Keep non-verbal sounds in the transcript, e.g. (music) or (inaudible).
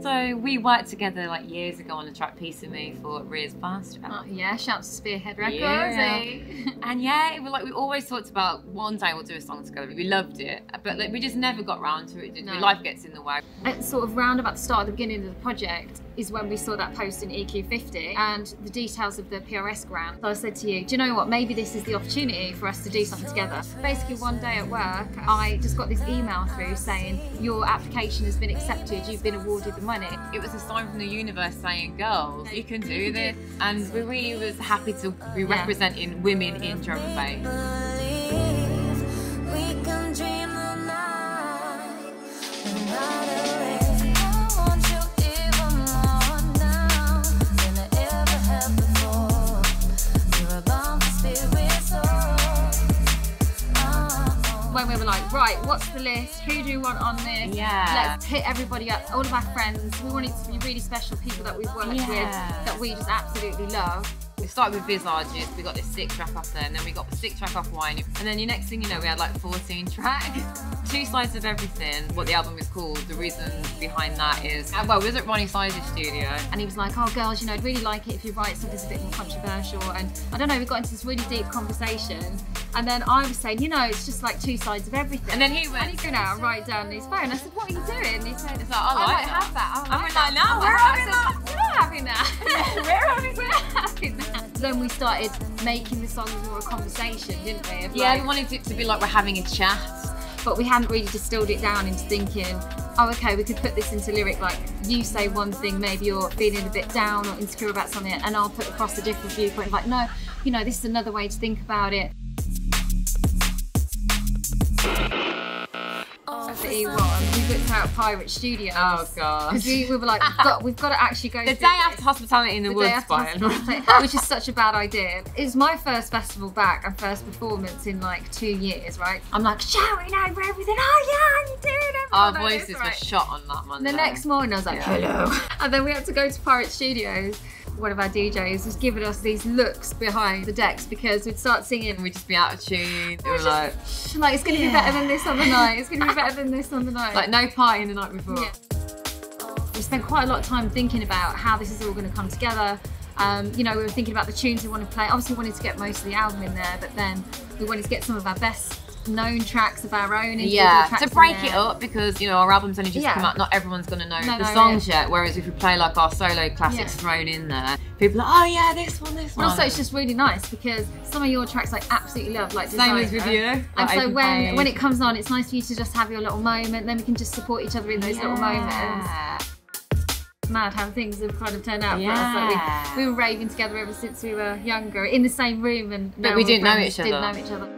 So we worked together like years ago on a track Piece of Me for Riya's Fast Oh, yeah, shouts to Spearhead Records. Yeah. eh? And yeah, it was like we always talked about one day we'll do a song together. We loved it, but like we just never got round to it. we? No. Life gets in the way. At sort of round about the start, the beginning of the project, is when we saw that post in EQ50 and the details of the PRS grant. So I said to you, do you know what? Maybe this is the opportunity for us to do something together. Basically, one day at work, I just got this email through saying, Your application has been accepted, you've been awarded the money. It was a sign from the universe saying, "Girls, you can do this," and we really was happy to be representing women in drum and bass. When we were like, right, what's the list? Who do we want on this? Yeah. Let's hit everybody up, all of our friends. We wanted to be really special people that we've worked Yeah. with that we just absolutely love. We started with Visages, we got this six track off there, and then we got the six track off Wine, and then the next thing you know, we had like 14 tracks. (laughs) Two sides of everything. What the album is called, the reason behind that is, uh, well, we was at Roni Size's studio, And he was like, oh, girls, you know, I'd really like it if you write something that's a bit more controversial. And I don't know, we got into this really deep conversation. And then I was saying, you know, it's just like two sides of everything. and then he went, And went, he's going out and write down his phone. I said, what are you doing? And he said, It's like, I I like might that. have that. I like we're that. like, no, I we're having that. Then we started making the songs more a conversation, didn't we? Of Yeah, like- we wanted it to be like we're having a chat. but we hadn't really distilled it down into thinking, oh, okay, we could put this into lyric like you say one thing, maybe you're feeling a bit down or insecure about something, and I'll put across a different viewpoint. Like, no, you know, this is another way to think about it. After E1, we booked out Pirate Studios. Oh, gosh. Because we, we were like, we've got, we've got to actually go. The day this. after Hospitality in the, The Woods by which is such a bad idea. It was my first festival back and first performance in like two years, right? I'm like shouting over everything. Oh yeah, you doing it? Our voices were shot on that Monday. the next morning, I was like, Yeah. hello. (laughs) And then we had to go to Pirate Studios. One of our DJs was giving us these looks behind the decks because we'd start singing. we'd just be out of tune. We were like, Like, it's going to be better than this on the night. It's going to be better than this on the night. like no partying the night before. Yeah. We spent quite a lot of time thinking about how this is all going to come together. Um, you know, we were thinking about the tunes we wanted to play. Obviously, we wanted to get most of the album in there, but then we wanted to get some of our best known tracks of our own. Yeah, to break it up because you know our album's only just Yeah. come out. Not everyone's gonna know No, the no, songs yeah. yet. Whereas if we play like our solo classics Yeah. thrown in there, people are like, oh yeah, this one, this And one. also, it's just really nice because some of your tracks I absolutely love, like Same as Designer. with you. And like so when when it comes on, it's nice for you to just have your little moment. Then we can just support each other in those little moments. Yeah. Mad how things have kind of turned out for us. Yeah. Like we, we were raving together ever since we were younger, in the same room, and But we didn't know each Didn't know each other.